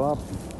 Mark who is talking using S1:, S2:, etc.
S1: up.